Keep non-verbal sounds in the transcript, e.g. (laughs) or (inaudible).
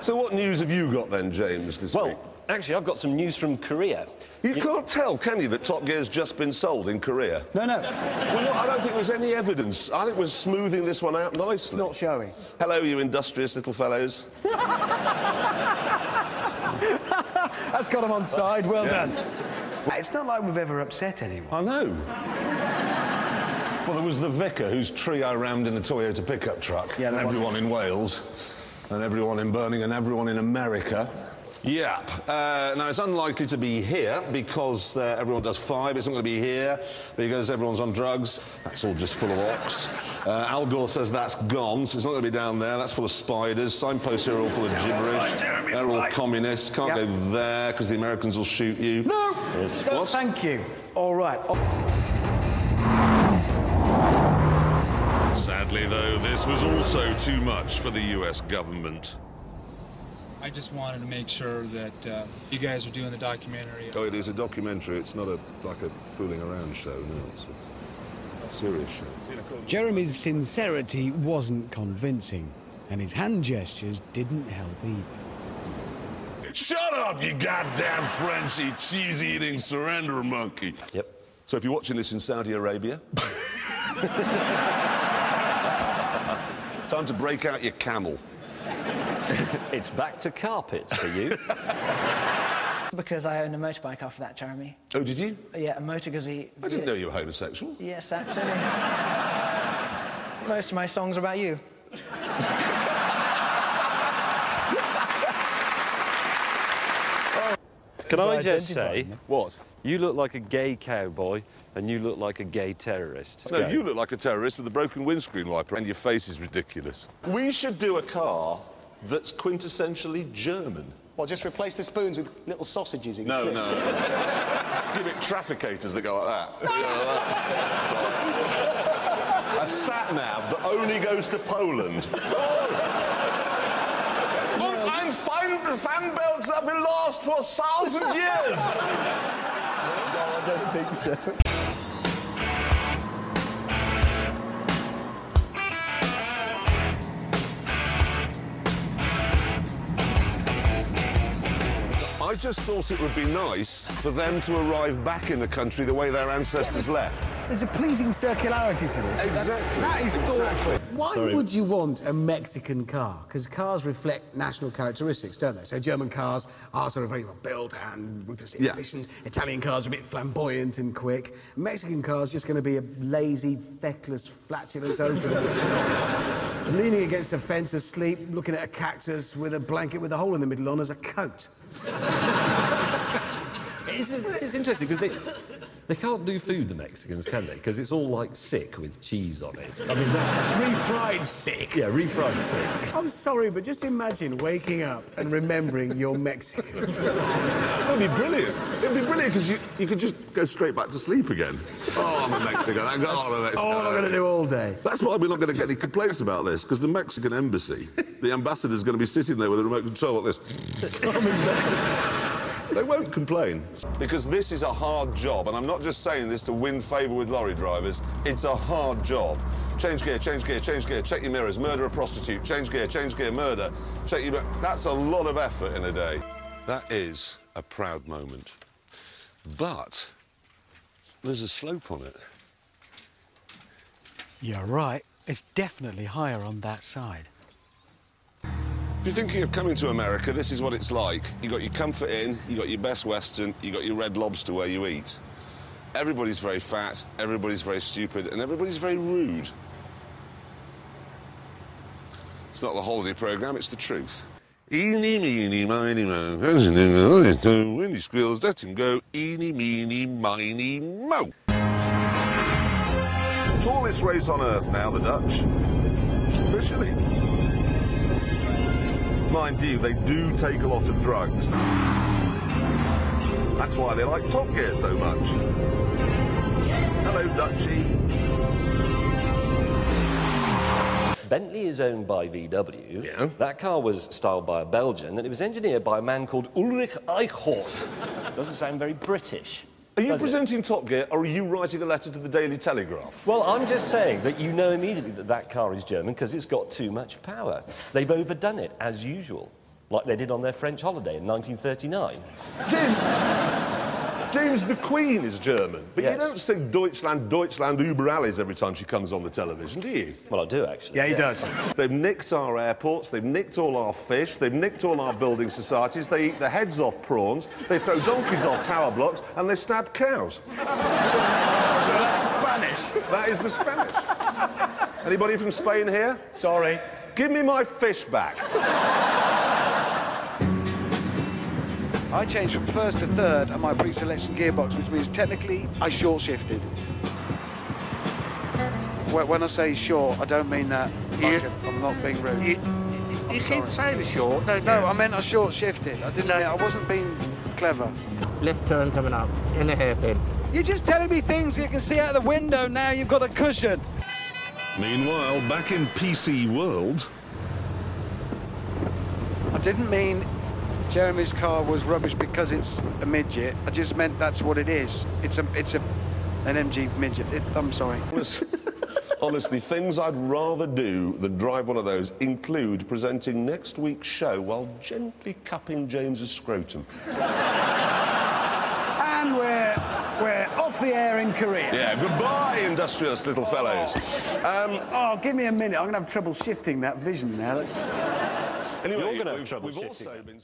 So what news have you got then, James, this Well, week? actually, I've got some news from Korea. You can't tell, can you, that Top Gear's just been sold in Korea? No, no, Well, no, I don't think there's any evidence. I think we're smoothing this one out nicely. it's not showing. Hello, you industrious little fellows. (laughs) That's got him on side. Well done. It's not like we've ever upset anyone. I know. Well, there was the vicar whose tree I rammed in the Toyota pickup truck. Yeah, and was. everyone in Wales, and everyone in Birmingham, and everyone in America. Yep. Uh, now, it's unlikely to be here because uh, everyone does five. It's not going to be here because everyone's on drugs. That's all just full of ox. Uh, Al Gore says that's gone, so it's not going to be down there. That's full of spiders. Signposts here are all full of gibberish. They're all communists. Can't Yep. go there because the Americans will shoot you. No, no, What? thank you. All right. Oh, Sadly, though, this was also too much for the US government. I just wanted to make sure that uh, you guys are doing the documentary. Oh, it is a documentary. It's not a like a fooling around show. No, it's a serious show. Jeremy's sincerity wasn't convincing, and his hand gestures didn't help either. Shut up, you goddamn Frenchy, cheese-eating surrender monkey. Yep. So, if you're watching this in Saudi Arabia, (laughs) time to break out your camel. (laughs) It's back to carpets for you. (laughs) Because I own a motorbike after that, Jeremy. Oh, did you? Yeah, a Moto Guzzi. I didn't know you were homosexual. Yes, absolutely. (laughs) Most of my songs are about you. Can I just say, identified me. What? you look like a gay cowboy and you look like a gay terrorist. No, you look like a terrorist with a broken windscreen wiper, and your face is ridiculous. We should do a car that's quintessentially German. Well, just replace the spoons with little sausages in No, clips. no. (laughs) Give it trafficators that go like that. You know, like that. a sat nav that only goes to Poland. (laughs) Und fan, fan belts that will last for a thousand (laughs) years. I don't think so. I just thought it would be nice for them to arrive back in the country the way their ancestors left. There's a pleasing circularity to this. That's- Exactly. that is Exactly. thoughtful. Why Sorry. would you want a Mexican car? Because cars reflect national characteristics, don't they? So German cars are sort of very well built and ruthlessly Yeah. efficient. Italian cars are a bit flamboyant and quick. Mexican cars just going to be a lazy, feckless, flatulent open and stop. Leaning against a fence asleep, looking at a cactus with a blanket with a hole in the middle on as a coat. (laughs) It's, it's interesting because they, they can't do food, the Mexicans, can they? Because it's all like sick with cheese on it. I mean, (laughs) Refried sick. yeah, refried sick. I'm sorry, but just imagine waking up and remembering you're Mexican. That'd be brilliant. It'd be brilliant because you, you could just go straight back to sleep again. Oh, I'm a Mexican. Thank God oh, I'm a Mexican. all I'm going to do all day. That's why we're not going to get any complaints about this, because the Mexican embassy, the ambassador's going to be sitting there with a remote control like this. (laughs) they won't complain. Because this is a hard job, and I'm not just saying this to win favour with lorry drivers. It's a hard job. Change gear, change gear, change gear, check your mirrors, murder a prostitute, change gear, change gear, murder, check your... That's a lot of effort in a day. That is a proud moment. But there's a slope on it. You're right. It's definitely higher on that side. If you're thinking of coming to America, this is what it's like. You got your Comfort Inn, you got your Best Western, you got your Red Lobster where you eat. Everybody's very fat, everybody's very stupid, and everybody's very rude. It's not the holiday program, it's the truth. Eeny, meeny, miny, mo. Windy squeals, let him go. Eeny, meeny, miny, mo. Tallest race on earth now, the Dutch. Officially. Mind you, they do take a lot of drugs. That's why they like Top Gear so much. Hello, Dutchie. Bentley is owned by VW. Yeah. That car was styled by a Belgian, and it was engineered by a man called Ulrich Eichhorn. (laughs) Doesn't sound very British. Are you does it? presenting Top Gear, or are you writing a letter to the Daily Telegraph? Well, I'm just saying that you know immediately that that car is German because it's got too much power. They've overdone it, as usual. like they did on their French holiday in 1939. James, James, the Queen is German, but you don't sing Deutschland, Deutschland über alles every time she comes on the television, do you? Well, I do actually. Yeah, he yes. does. They've nicked our airports, they've nicked all our fish, they've nicked all our building societies, they eat the heads off prawns, they throw donkeys off tower blocks, and they stab cows. So that's Spanish. That is the Spanish. Anybody from Spain here? Sorry. Give me my fish back. I changed from first to third on my pre-selection gearbox, which means technically I short shifted. When I say short, I don't mean that. like You- I'm not being rude. You, you keep saying short, don't no, you? I meant I short shifted. I didn't. I wasn't being clever. Left turn coming up in a hairpin. You're just telling me things you can see out the window now. You've got a cushion. Meanwhile, back in PC world, I didn't mean Jeremy's car was rubbish because it's a midget. I just meant that's what it is. It's a, it's a, an MG midget. It, I'm sorry. honestly things I'd rather do than drive one of those include presenting next week's show while gently cupping James's scrotum. And we're, we're off the air in Korea. Yeah, goodbye, industrious little fellows. Um, Oh, give me a minute. I'm going to have trouble shifting that vision now. That's... anyway, You're gonna have trouble we've shifting also been-